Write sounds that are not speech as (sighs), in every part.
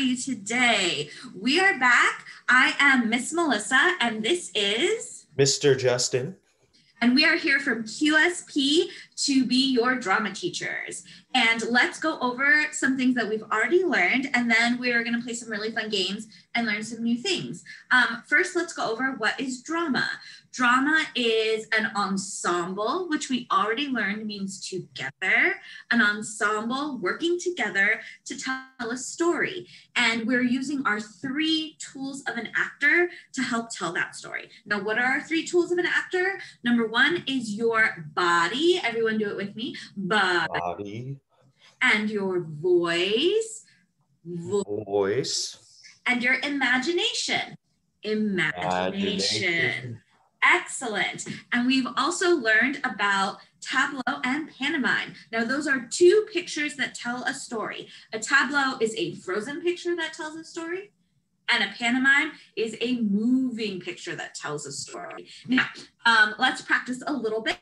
you today? We are back. I am Miss Melissa, and this is Mr. Justin. And we are here from QSP to be your drama teachers. And let's go over some things that we've already learned, and then we're going to play some really fun games and learn some new things. Um, first, let's go over what is drama. Drama is an ensemble, which we already learned means together, an ensemble working together to tell a story. And we're using our three tools of an actor to help tell that story. Now, what are our three tools of an actor? Number one is your body. Everyone do it with me. Body. And your voice. Voice. And your imagination. Imagination. imagination. Excellent. And we've also learned about tableau and pantomime. Now, those are two pictures that tell a story. A tableau is a frozen picture that tells a story, and a pantomime is a moving picture that tells a story. Now, um, let's practice a little bit.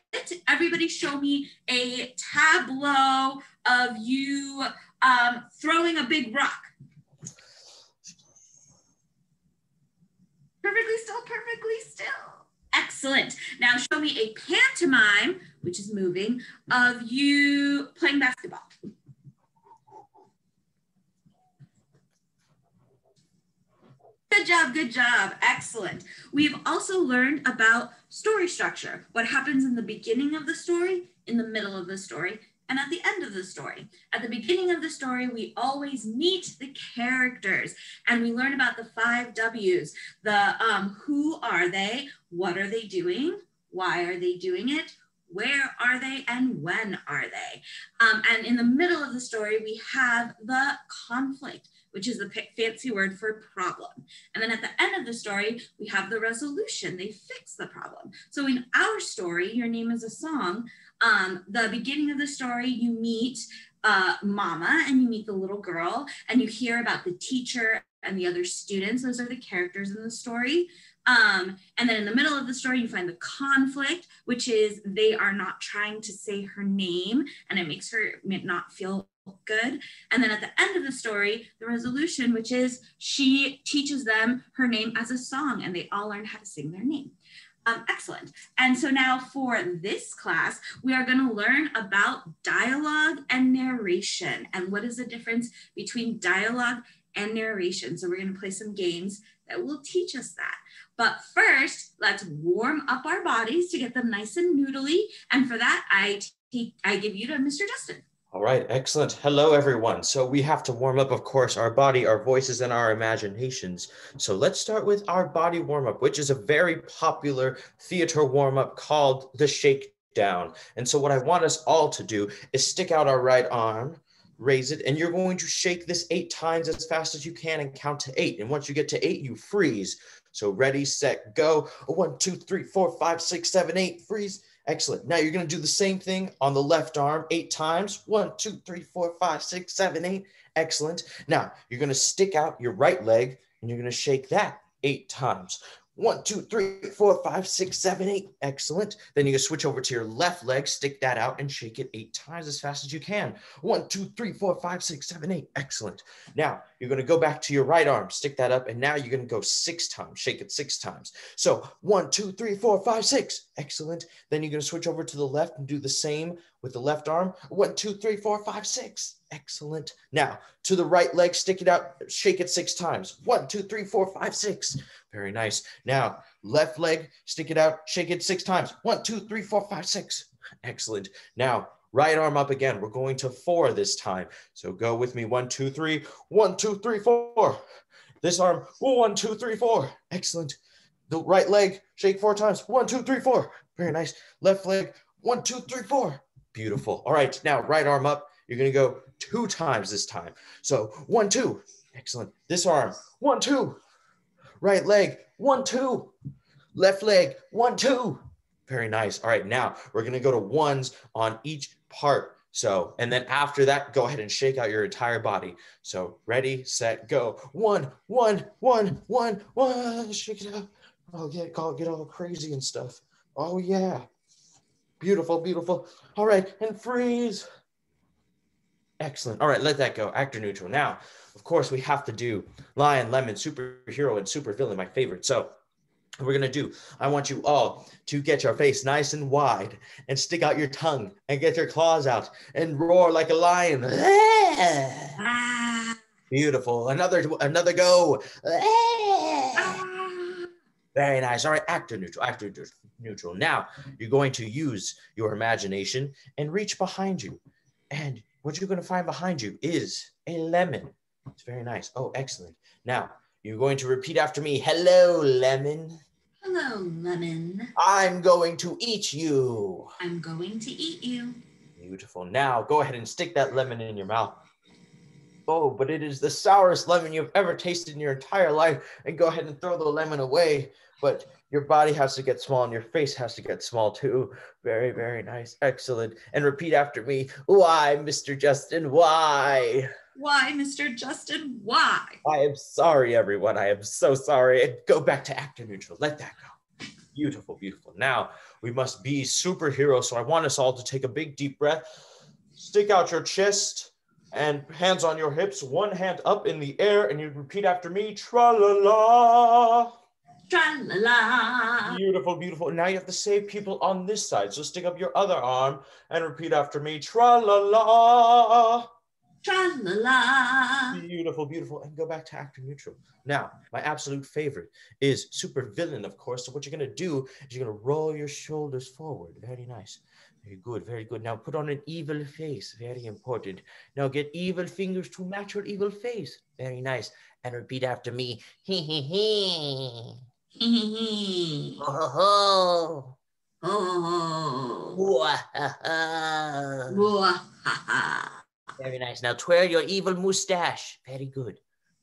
Everybody show me a tableau of you um, throwing a big rock. Perfectly still, perfectly still. Excellent. Now show me a pantomime, which is moving, of you playing basketball. Good job, good job. Excellent. We've also learned about story structure. What happens in the beginning of the story, in the middle of the story, and at the end of the story. At the beginning of the story, we always meet the characters and we learn about the five W's. The um, who are they? What are they doing? Why are they doing it? Where are they and when are they? Um, and in the middle of the story, we have the conflict, which is the fancy word for problem. And then at the end of the story, we have the resolution. They fix the problem. So in our story, Your Name is a Song, um, the beginning of the story, you meet uh, Mama and you meet the little girl and you hear about the teacher and the other students. Those are the characters in the story. Um, and then in the middle of the story, you find the conflict, which is they are not trying to say her name and it makes her not feel good. And then at the end of the story, the resolution, which is she teaches them her name as a song and they all learn how to sing their name. Um, excellent. And so now for this class, we are going to learn about dialogue and narration and what is the difference between dialogue and narration. So we're going to play some games that will teach us that. But first, let's warm up our bodies to get them nice and noodly. And for that, I, take, I give you to Mr. Justin. All right, excellent. Hello, everyone. So we have to warm up, of course, our body, our voices, and our imaginations. So let's start with our body warm up, which is a very popular theater warm up called the shakedown. And so what I want us all to do is stick out our right arm, raise it, and you're going to shake this eight times as fast as you can and count to eight. And once you get to eight, you freeze. So ready, set, go. One, two, three, four, five, six, seven, eight, freeze Excellent. Now you're going to do the same thing on the left arm eight times. One, two, three, four, five, six, seven, eight. Excellent. Now you're going to stick out your right leg and you're going to shake that eight times. One, two, three, four, five, six, seven, eight. Excellent. Then you switch over to your left leg, stick that out and shake it eight times as fast as you can. One, two, three, four, five, six, seven, eight. Excellent. Now you're going to go back to your right arm, stick that up, and now you're going to go six times, shake it six times. So one, two, three, four, five, six. Excellent. Then you're going to switch over to the left and do the same with the left arm. One, two, three, four, five, six. Excellent. Now to the right leg, stick it out, shake it six times. One, two, three, four, five, six. Very nice. Now left leg, stick it out, shake it six times. One, two, three, four, five, six. Excellent. Now right arm up again. We're going to four this time. So go with me. One, two, three. One, two, three, four. This arm. One, two, three, four. Excellent. The right leg, shake four times. One, two, three, four. Very nice. Left leg. One, two, three, four. Beautiful. All right. Now right arm up. You're going to go two times this time. So one, two. Excellent. This arm. One, two. Right leg. One, two. Left leg. One, two. Very nice. All right, now we're gonna go to ones on each part. So, and then after that, go ahead and shake out your entire body. So ready, set, go. One, one, one, one, one, shake it out. Oh, get, all, get all crazy and stuff. Oh yeah. Beautiful, beautiful. All right, and freeze. Excellent. All right, let that go. Actor neutral. Now, of course, we have to do lion, lemon, superhero, and super villain, my favorite. So we're going to do, I want you all to get your face nice and wide and stick out your tongue and get your claws out and roar like a lion. (laughs) Beautiful. Another, another go. (laughs) Very nice. All right, actor neutral, actor neutral. Now you're going to use your imagination and reach behind you. And what you're going to find behind you is a lemon. It's very nice. Oh, excellent. Now you're going to repeat after me. Hello, lemon. Hello, lemon. I'm going to eat you. I'm going to eat you. Beautiful. Now go ahead and stick that lemon in your mouth. Oh, but it is the sourest lemon you've ever tasted in your entire life. And go ahead and throw the lemon away. But your body has to get small and your face has to get small too. Very, very nice. Excellent. And repeat after me. Why, Mr. Justin? Why? Why, Mr. Justin? Why? I am sorry, everyone. I am so sorry. And go back to actor neutral. Let that go. Beautiful, beautiful. Now we must be superheroes. So I want us all to take a big deep breath, stick out your chest, and hands on your hips, one hand up in the air, and you repeat after me. Tra la la. Tra la. Beautiful, beautiful. Now you have to save people on this side. So stick up your other arm and repeat after me. Tra la la. Tra la la. Beautiful, beautiful. And go back to actor neutral. Now, my absolute favorite is super villain, of course. So what you're gonna do is you're gonna roll your shoulders forward. Very nice. Very good, very good. Now put on an evil face. Very important. Now get evil fingers to match your evil face. Very nice. And repeat after me. Hee hee hee. Mm-hmm. Uh-huh. Uh-huh. Oh. Wah-ha-ha. Mwahaha. Very nice. Now twirl your evil mustache. Very good.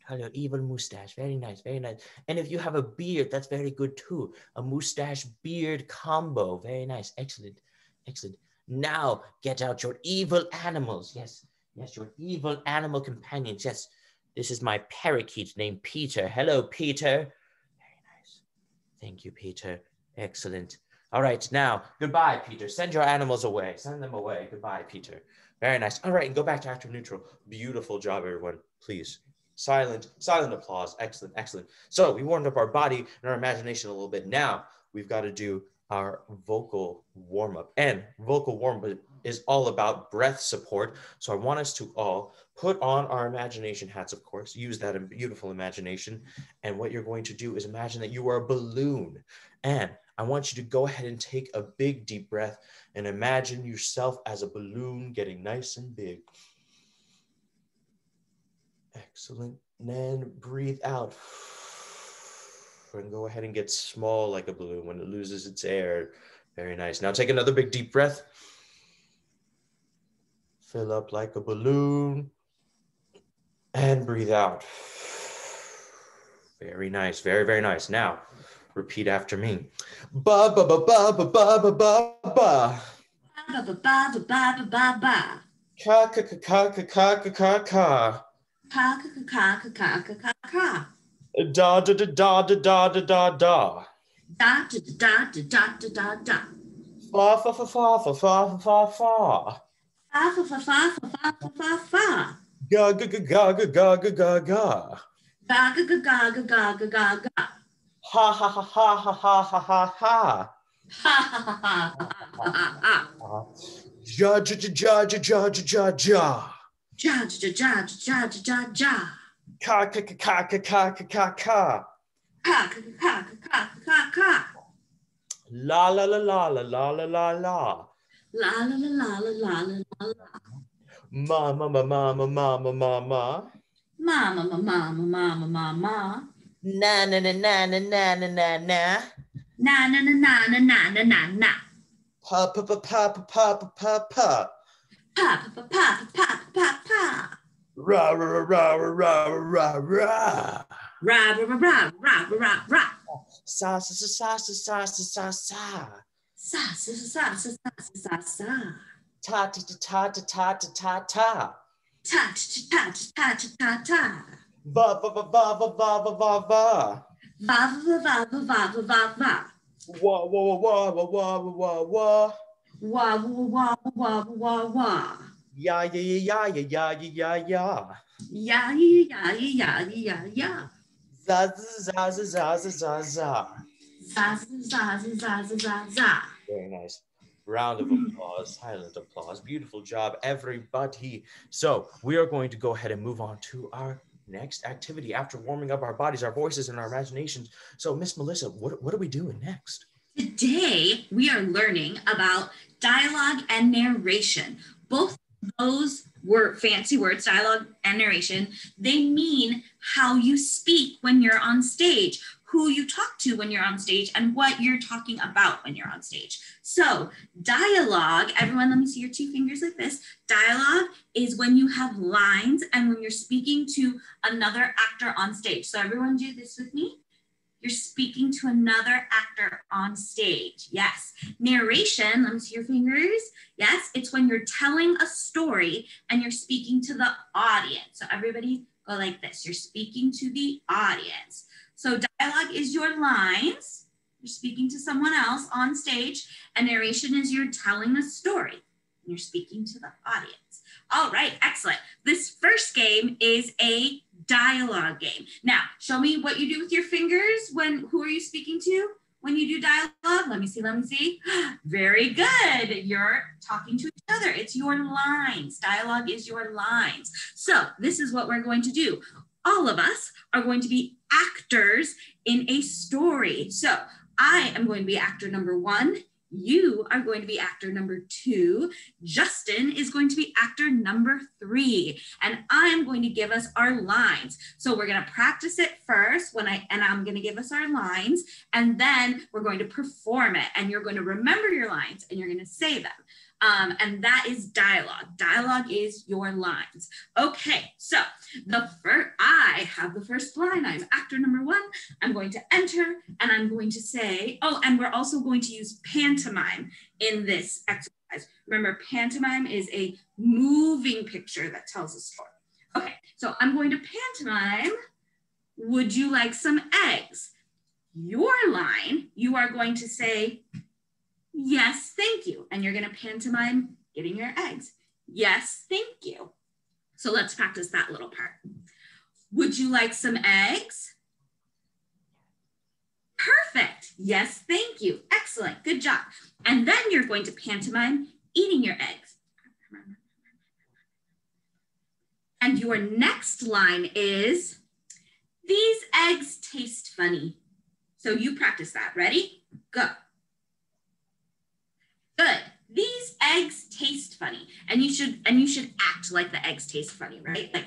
Twirl your evil mustache. Very nice. Very nice. And if you have a beard, that's very good too. A mustache beard combo. Very nice. Excellent. Excellent. Now get out your evil animals. Yes. Yes, your evil animal companions. Yes. This is my parakeet named Peter. Hello, Peter. Thank you, Peter. Excellent. All right, now goodbye, Peter. Send your animals away. Send them away. Goodbye, Peter. Very nice. All right, and go back to actor neutral. Beautiful job, everyone. Please. Silent, silent applause. Excellent, excellent. So we warmed up our body and our imagination a little bit. Now we've got to do our vocal warm up. And vocal warm up is all about breath support. So I want us to all put on our imagination hats, of course, use that beautiful imagination. And what you're going to do is imagine that you are a balloon. And I want you to go ahead and take a big deep breath and imagine yourself as a balloon getting nice and big. Excellent. And then breathe out. And go ahead and get small like a balloon when it loses its air. Very nice. Now take another big deep breath. Fill up like a balloon. And breathe out. Very nice. Very, very nice. Now repeat after me. Ba ba ba ba ba ba ba ba ba. Ba ba ba ba ba ba ba. Ka ka ka ka ka ka ka ka ka. Ka ka ka ka ka ka ka ka. Da da da da da da da da da. Da da da da da da da da. Fa fa fa fa fa fa fa fa fa. Fa fa fa fa fa fa fa fa. Ga ga ga ga ga ga ga ga ga. Ga ga ga ga ga ga ga ga ga. Ha ha ha ha ha ha ha ha ha. Ha ha ha ha ha ha ha ha. Ja ja ja ja ja ja ja ja. Ja ja ja ja ja ja ja. Ka ka ka ka ka ka ka ka ka. Ka ka ka ka ka ka ka. La la la la la la la la la. La la la la la la la la la. Ma ma ma ma ma ma ma ma ma. Mama mama mama mama mama. Na na na na na na na na na. Na na na na na na na na na. Pa pa pa pa pa pa pa pa pa. Pa pa pa pa pa pa pa pa. Ra ra ra ra ra ra ra ra. Ra ra ra ra ra ra ra ra. Sa sa sa sa sa sa sa sa. Sa sa sa sa sa sa sa. Ta ta ta ta ta ta ta ta. Ta ta ta ta ta ta ta. Va va va va va va va va va. Va va va va va va va va. Wa wa wa wa wa wa wa wa. Wa wa wa wa wa wa wa. Yeah, yeah, yeah, yeah, yeah, yeah, yeah. Yeah, yeah, yeah, yeah, yeah. Za, za, za, za, za, za, za. Za, za, za, za, za, za, za. Very nice. Round of applause, silent applause. Beautiful job, everybody. So we are going to go ahead and move on to our next activity after warming up our bodies, our voices, and our imaginations. So, Miss Melissa, what, what are we doing next? Today, we are learning about dialogue and narration. Both those were fancy words, dialogue and narration. They mean how you speak when you're on stage, who you talk to when you're on stage, and what you're talking about when you're on stage. So, dialogue, everyone, let me see your two fingers like this. Dialogue is when you have lines and when you're speaking to another actor on stage. So, everyone, do this with me. You're speaking to another actor on stage. Yes. Narration, let me see your fingers. Yes, it's when you're telling a story and you're speaking to the audience. So everybody go like this. You're speaking to the audience. So dialogue is your lines. You're speaking to someone else on stage, and narration is you're telling a story. You're speaking to the audience. All right, excellent. This first game is a dialogue game. Now, show me what you do with your fingers when who are you speaking to? When you do dialogue, let me see, let me see. (gasps) Very good. You're talking to each other. It's your lines. Dialogue is your lines. So, this is what we're going to do. All of us are going to be actors in a story. So, I am going to be actor number one you are going to be actor number two. Justin is going to be actor number three. And I'm going to give us our lines. So we're going to practice it first when I, and I'm going to give us our lines. And then we're going to perform it. And you're going to remember your lines and you're going to say them. Um, and that is dialogue. Dialogue is your lines. Okay, so the first, I have the first line. I'm actor number one. I'm going to enter and I'm going to say, oh, and we're also going to use pantomime in this exercise. Remember, pantomime is a moving picture that tells a story. Okay, so I'm going to pantomime. Would you like some eggs? Your line, you are going to say, Yes, thank you. And you're going to pantomime getting your eggs. Yes, thank you. So let's practice that little part. Would you like some eggs? Perfect. Yes, thank you. Excellent. Good job. And then you're going to pantomime eating your eggs. And your next line is, these eggs taste funny. So you practice that. Ready? Go. Good. These eggs taste funny, and you should and you should act like the eggs taste funny, right? Like,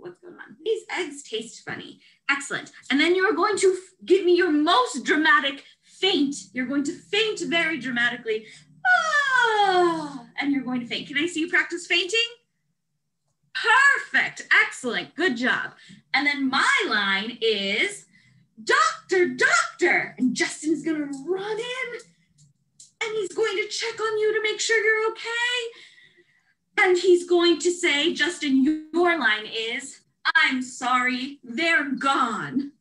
what's going on? These eggs taste funny. Excellent. And then you are going to give me your most dramatic faint. You're going to faint very dramatically. Ah, and you're going to faint. Can I see you practice fainting? Perfect. Excellent. Good job. And then my line is, Doctor, doctor. And Justin is going to run in and he's going to check on you to make sure you're okay. And he's going to say, Justin, your line is, I'm sorry, they're gone.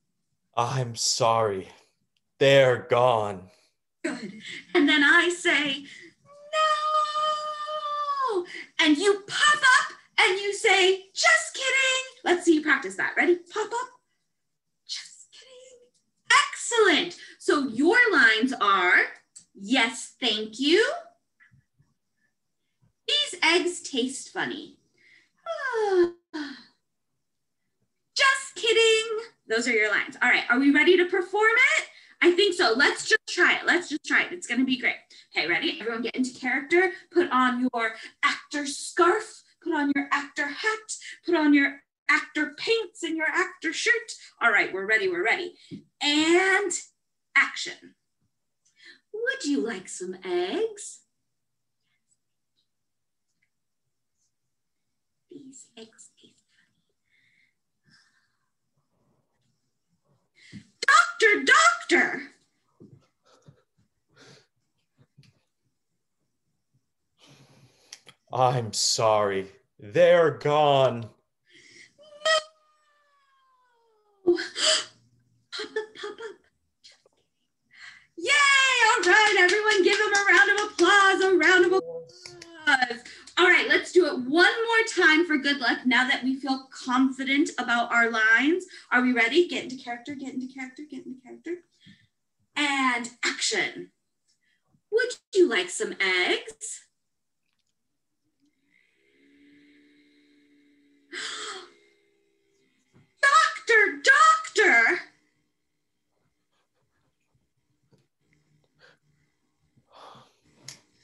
I'm sorry, they're gone. Good. And then I say, no. And you pop up and you say, just kidding. Let's see you practice that. Ready? Pop up. Just kidding. Excellent. So your lines are, Yes, thank you. These eggs taste funny. (sighs) Just kidding. Those are your lines. All right, are we ready to perform it? I think so. Let's just try it. Let's just try it. It's going to be great. Okay, ready? Everyone get into character. Put on your actor scarf. Put on your actor hat. Put on your actor paints and your actor shirt. All right, we're ready. We're ready. And action. Would you like some eggs? These eggs taste funny. Doctor, doctor! I'm sorry. They're gone. No! Pop up, pop up. Yay! All right, everyone give him a round of applause, a round of applause. All right, let's do it one more time for good luck now that we feel confident about our lines. Are we ready? Get into character, get into character, get into character. And action. Would you like some eggs? (gasps) doctor, doctor!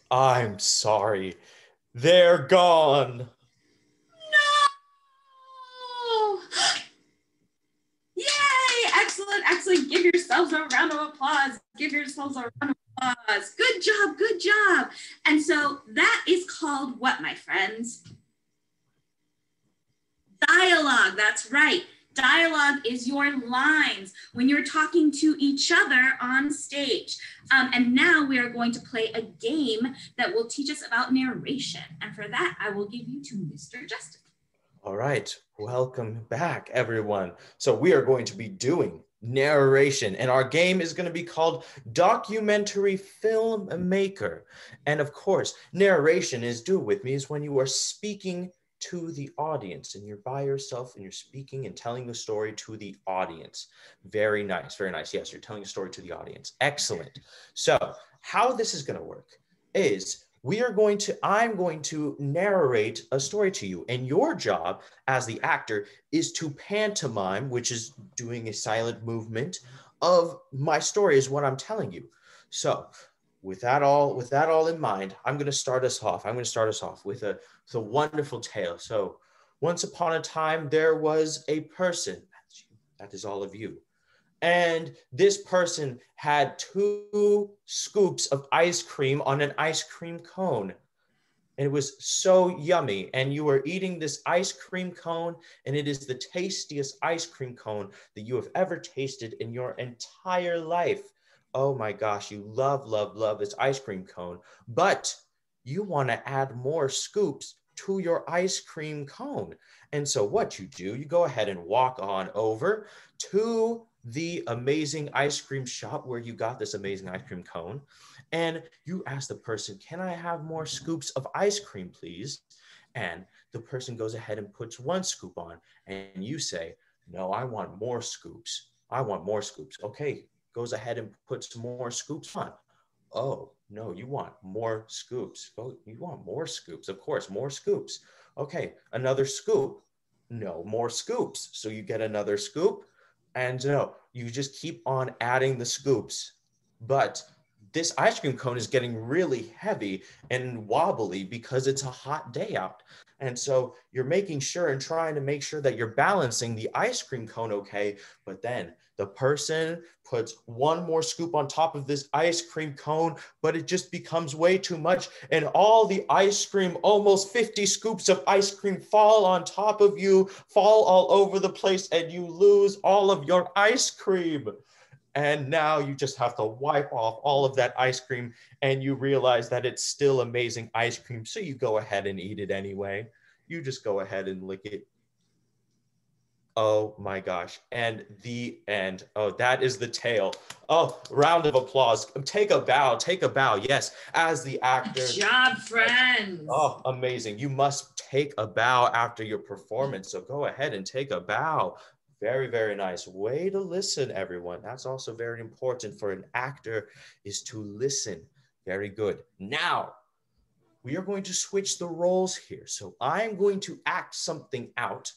I'm sorry. They're gone. No! Yay! Give yourselves a round of applause. Give yourselves a round of applause. Good job, good job. And so that is called what, my friends? Dialogue, that's right. Dialogue is your lines when you're talking to each other on stage. Um, and now we are going to play a game that will teach us about narration. And for that, I will give you to Mr. Justin. All right, welcome back, everyone. So we are going to be doing narration, and our game is going to be called Documentary Filmmaker. And of course, narration is do with me is when you are speaking to the audience and you're by yourself and you're speaking and telling the story to the audience. Very nice, very nice. Yes, you're telling a story to the audience. Excellent. So, how this is going to work is we are going to i'm going to narrate a story to you. And your job as the actor is to pantomime which is doing a silent movement of my story is what i'm telling you. So with that all with that all in mind i'm going to start us off. I'm going to start us off with a, with a wonderful tale. So once upon a time there was a person that is all of you and this person had two scoops of ice cream on an ice cream cone. And it was so yummy. And you were eating this ice cream cone and it is the tastiest ice cream cone that you have ever tasted in your entire life. Oh my gosh, you love, love, love this ice cream cone, but you want to add more scoops to your ice cream cone. And so what you do, you go ahead and walk on over to the amazing ice cream shop where you got this amazing ice cream cone. And you ask the person, can I have more scoops of ice cream, please? And the person goes ahead and puts one scoop on and you say, no, I want more scoops. I want more scoops. Okay, goes ahead and puts more scoops on. Oh, no, you want more scoops. Oh, you want more scoops. Of course, more scoops. Okay, another scoop. No, more scoops. So you get another scoop. And no, you just keep on adding the scoops. But this ice cream cone is getting really heavy and wobbly because it's a hot day out. And so you're making sure and trying to make sure that you're balancing the ice cream cone okay. But then the person puts one more scoop on top of this ice cream cone, but it just becomes way too much. And all the ice cream, almost 50 scoops of ice cream, fall on top of you, fall all over the place, and you lose all of your ice cream. And now you just have to wipe off all of that ice cream and you realize that it's still amazing ice cream. So you go ahead and eat it anyway. You just go ahead and lick it. Oh my gosh. And the end. Oh, that is the tale. Oh, round of applause. Take a bow. Take a bow. Yes, as the actor. Good job, friends. Oh, amazing. You must take a bow after your performance. So go ahead and take a bow. Very, very nice. Way to listen, everyone. That's also very important for an actor is to listen. Very good. Now, we are going to switch the roles here. So I'm going to act something out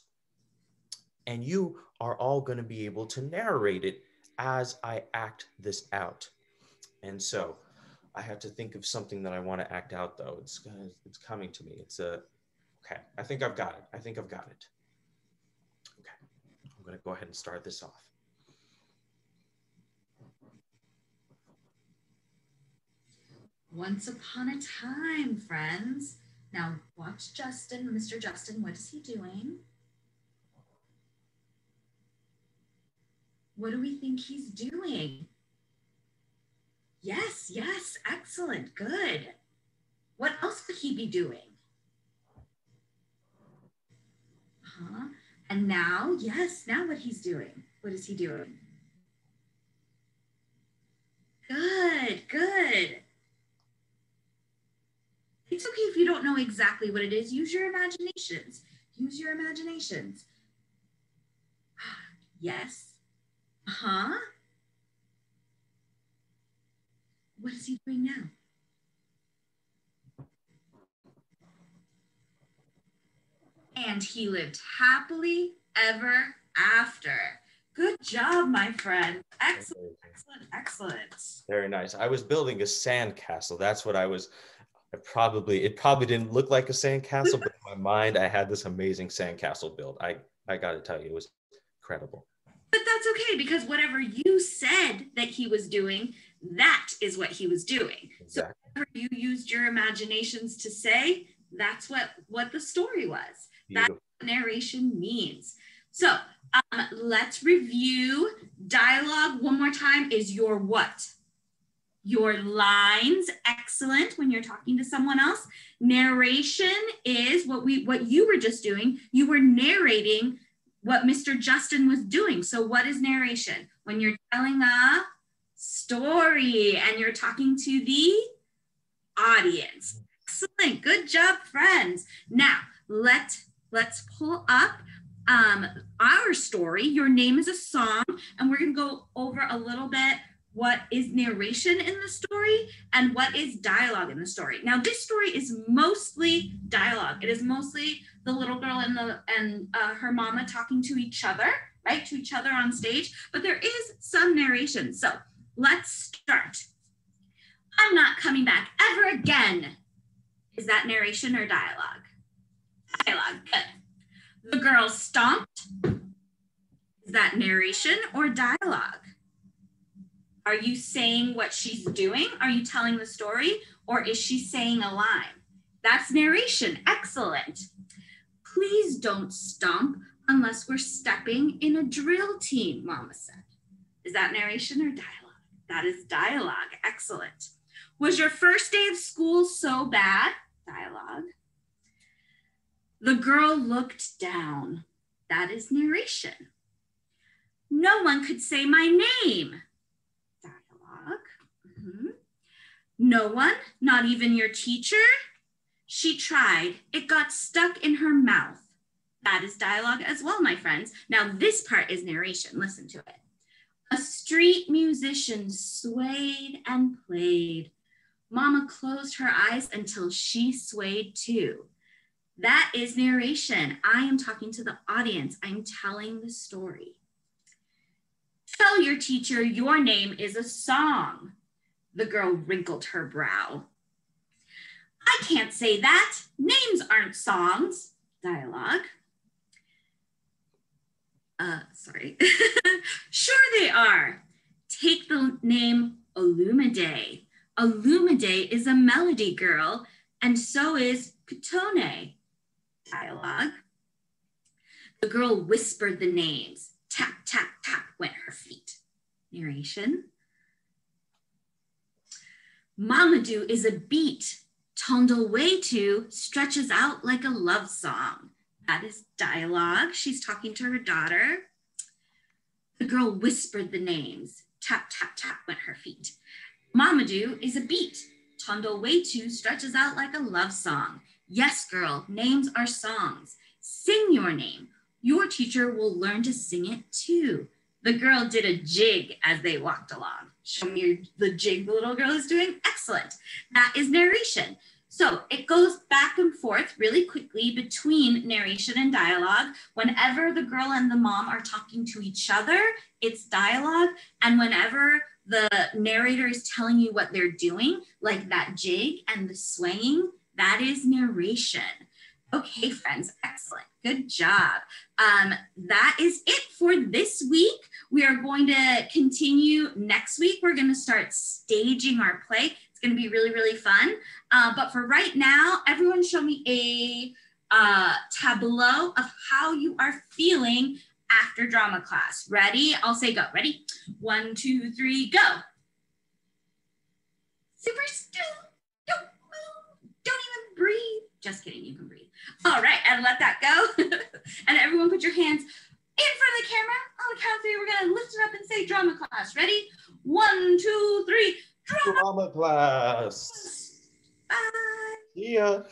and you are all going to be able to narrate it as I act this out. And so I have to think of something that I want to act out though. It's, it's coming to me. It's a, okay. I think I've got it. I think I've got it going to go ahead and start this off. Once upon a time, friends. Now watch Justin, Mr. Justin, what is he doing? What do we think he's doing? Yes, yes, excellent, good. What else could he be doing? Huh? And now, yes, now what he's doing. What is he doing? Good, good. It's okay if you don't know exactly what it is. Use your imaginations. Use your imaginations. (gasps) yes. Huh? What is he doing now? And he lived happily ever after. Good job, my friend. Excellent, excellent, excellent. Very nice. I was building a sand castle. That's what I was. I probably it probably didn't look like a sand castle, but in my mind, I had this amazing sand castle build. I I got to tell you, it was incredible. But that's okay because whatever you said that he was doing, that is what he was doing. Exactly. So whatever you used your imaginations to say, that's what what the story was. That's what narration means. So um, let's review. Dialogue one more time is your what? Your lines, excellent when you're talking to someone else. Narration is what we what you were just doing. You were narrating what Mr. Justin was doing. So what is narration? When you're telling a story and you're talking to the audience. Excellent. Good job, friends. Now, let let's pull up um, our story. Your name is a song, and we're going to go over a little bit what is narration in the story and what is dialogue in the story. Now, this story is mostly dialogue. It is mostly the little girl and the and uh, her mama talking to each other, right, to each other on stage. But there is some narration. So let's start. I'm not coming back ever again. Is that narration or dialogue? Dialogue. Good. The girl stomped. Is that narration or dialogue? Are you saying what she's doing? Are you telling the story? Or is she saying a line? That's narration. Excellent. Please don't stomp unless we're stepping in a drill team, Mama said. Is that narration or dialogue? That is dialogue. Excellent. Was your first day of school so bad? Dialogue. The girl looked down. That is narration. No one could say my name. Dialogue. Mm-hmm. No one, not even your teacher. She tried. It got stuck in her mouth. That is dialogue as well, my friends. Now, this part is narration. Listen to it. A street musician swayed and played. Mama closed her eyes until she swayed too. That is narration. I am talking to the audience. I'm telling the story. Tell your teacher your name is a song. The girl wrinkled her brow. I can't say that. Names aren't songs. Dialogue. Uh, sorry. (laughs) sure they are. Take the name Olumide. Olumide is a melody girl, and so is Kutone dialogue. The girl whispered the names. Tap, tap, tap went her feet. Narration. Mamadou is a beat. Tondalwetu stretches out like a love song. That is dialogue. She's talking to her daughter. The girl whispered the names. Tap, tap, tap went her feet. Mamadou is a beat. Tondalwetu stretches out like a love song. Yes, girl, names are songs. Sing your name. Your teacher will learn to sing it too. The girl did a jig as they walked along. Show me the jig the little girl is doing. Excellent. That is narration. So it goes back and forth really quickly between narration and dialogue. Whenever the girl and the mom are talking to each other, it's dialogue. And whenever the narrator is telling you what they're doing, like that jig and the swaying, that is narration. Okay, friends, excellent. Good job. Um, that is it for this week. We are going to continue next week. We're going to start staging our play. It's going to be really, really fun. Uh, but for right now, everyone show me a uh, tableau of how you are feeling after drama class. Ready? I'll say go. Ready? One, two, three, go. Super. Don't move. Don't even breathe. Just kidding. You can breathe. All right. And let that go. (laughs) and everyone put your hands in front of the camera. On the count of three, we're going to lift it up and say drama class. Ready? One, two, three. Drama, drama class. Bye. See ya.